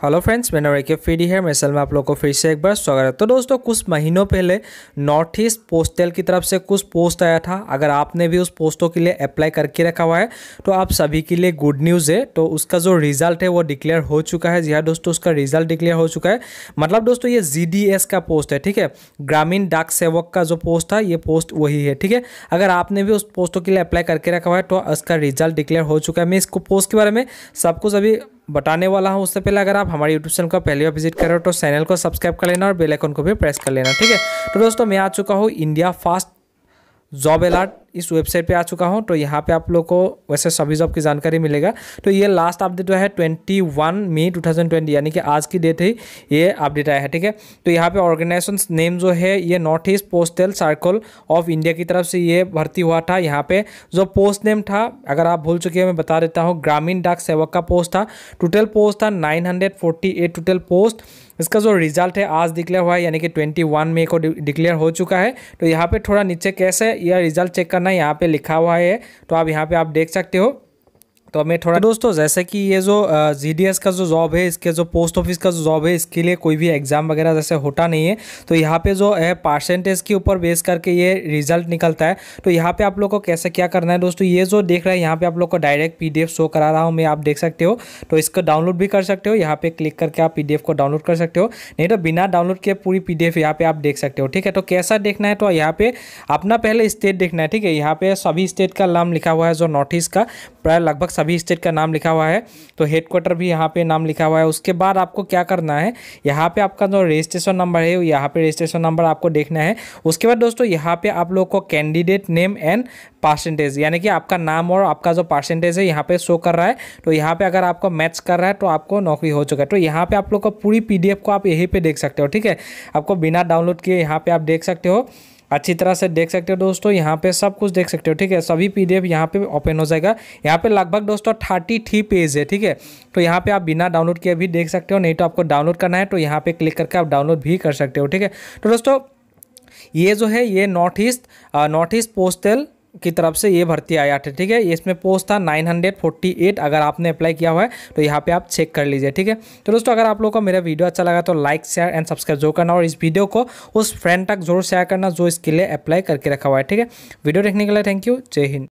Hello friends मैं नरेके फ्रीडी है। मिसल में आप लोगों को फिर से एक बार स्वागत है। तो दोस्तों, कुछ महीनों पहले नॉर्थ ईस्ट पोस्टल की तरफ़ से कुछ पोस्ट आया था। अगर आपने भी उस पोस्टों के लिए अप्लाई करके रखा हुआ है तो आप सभी के लिए गुड न्यूज़ है। तो उसका जो रिज़ल्ट है, वो डिक्लेयर हो चुका है। जी हाँ दोस्तों, उसका रिज़ल्ट डिक्लेयर हो चुका है। मतलब दोस्तों, ये जीडीएस का पोस्ट है, ठीक है? ग्रामीण डाक सेवक का जो पोस्ट था, ये पोस्ट वही है, ठीक है? अगर आपने भी उस पोस्टों के लिए अप्लाई करके रखा हुआ है तो उसका रिज़ल्ट डिक्लेयर हो चुका है। मैं इसको पोस्ट के बारे में सब कुछ अभी बताने वाला हूँ, उससे पहले अगर आप हमारे यूट्यूब चैनल को पहली बार विज़िट कर तो चैनल को सब्सक्राइब कर लेना और बेल आइकन को भी प्रेस कर लेना, ठीक है? तो दोस्तों, मैं आ चुका हूँ इंडिया फास्ट जॉब अलर्ट इस वेबसाइट पे आ चुका हूँ तो यहाँ पे आप लोग को वैसे सभी जॉब की जानकारी मिलेगा। तो ये लास्ट अपडेट जो है twenty one May two thousand twenty यानी कि आज की डेट ही ये अपडेट आया है, ठीक है? तो यहाँ पे ऑर्गेनाइजेशन नेम जो है, ये north east postal circle of India की तरफ़ से ये भर्ती हुआ था। यहाँ पे जो पोस्ट नेम था, अगर आप भूल चुके हैं, मैं बता देता हूँ ग्रामीण डाक सेवक का पोस्ट था। टोटल पोस्ट था nine hundred forty eight total post इसका जो रिज़ल्ट है, आज डिक्लेयर हुआ है, यानी कि ट्वेंटी वन मे को डिक्लेयर हो चुका है। तो यहाँ पे थोड़ा नीचे कैसे, यह रिज़ल्ट चेक करना यहाँ पे लिखा हुआ है तो आप यहाँ पे आप देख सकते हो। तो मैं थोड़ा दोस्तों, जैसे कि ये जो जी का जो जॉब है, इसके जो पोस्ट ऑफ़िस का जो जॉब है, इसके लिए कोई भी एग्ज़ाम वगैरह जैसे होता नहीं है। तो यहाँ पे जो है परसेंटेज के ऊपर बेस करके ये रिज़ल्ट निकलता है। तो यहाँ पे आप लोग को कैसे क्या करना है दोस्तों, ये जो देख रहे हैं, यहाँ पे आप लोग को डायरेक्ट पीडीएफ शो करा रहा हूँ मैं, आप देख सकते हो। तो इसको डाउनलोड भी कर सकते हो, यहाँ पे क्लिक करके आप पीडीएफ को डाउनलोड कर सकते हो। नहीं तो बिना डाउनलोड किए पूरी पी डी यहाँ पे आप देख सकते हो, ठीक है? तो कैसा देखना है तो यहाँ पे अपना पहले स्टेट देखना है, ठीक है? यहाँ पे सभी स्टेट का नाम लिखा हुआ है जो नॉर्थ ईस्ट का, प्राय लगभग सभी स्टेट का नाम लिखा हुआ है तो हेडक्वार्टर भी यहाँ पे नाम लिखा हुआ है। उसके बाद आपको क्या करना है, यहाँ पे आपका जो रजिस्ट्रेशन नंबर है, यहाँ पे रजिस्ट्रेशन नंबर आपको देखना है। उसके बाद दोस्तों, यहाँ पे आप लोग को कैंडिडेट नेम एंड परसेंटेज यानी कि आपका नाम और आपका जो परसेंटेज है, यहाँ पे शो कर रहा है। तो यहाँ पे अगर आपको मैच कर रहा है तो आपको नौकरी हो चुका है। तो यहाँ पे आप लोग को पूरी पीडीएफ को आप यहीं पे देख सकते हो, ठीक है? आपको बिना डाउनलोड किए यहाँ पे आप देख सकते हो। अच्छी तरह से देख सकते हो दोस्तों, यहाँ पे सब कुछ देख सकते हो, ठीक है? सभी पी पीडीएफ यहाँ पे ओपन हो जाएगा। यहाँ पे लगभग दोस्तों थर्टी थ्री पेज है, ठीक है? तो यहाँ पे आप बिना डाउनलोड किए भी देख सकते हो, नहीं तो आपको डाउनलोड करना है तो यहाँ पे क्लिक करके आप डाउनलोड भी कर सकते हो, ठीक है? तो दोस्तों, ये जो है, ये north east north east postal की तरफ़ से ये भर्ती आया था, ठीक है? इसमें पोस्ट था 948 अगर आपने अप्लाई किया हुआ है तो यहाँ पे आप चेक कर लीजिए, ठीक है? तो दोस्तों, अगर आप लोगों को मेरा वीडियो अच्छा लगा तो लाइक, शेयर एंड सब्सक्राइब ज़रूर करना और इस वीडियो को उस फ्रेंड तक ज़रूर शेयर करना जो इसके लिए अप्लाई करके रखा हुआ है, ठीक है? वीडियो देखने के लिए थैंक यू जय हिंद।